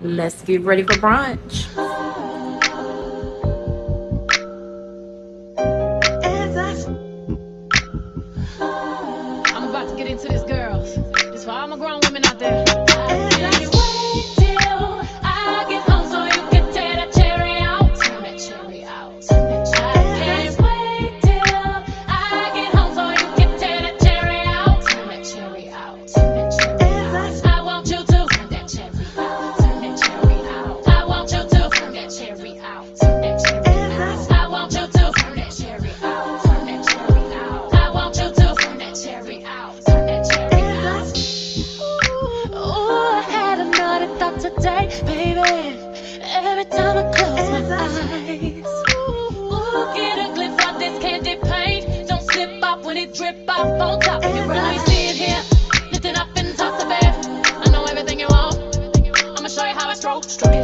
Let's get ready for brunch. Every time I close my eyes. Get a glimpse of this candy paint. Don't slip when it on top. Here. Lift it up and toss it back. I know everything you want. I'ma show you how I stroke. stroke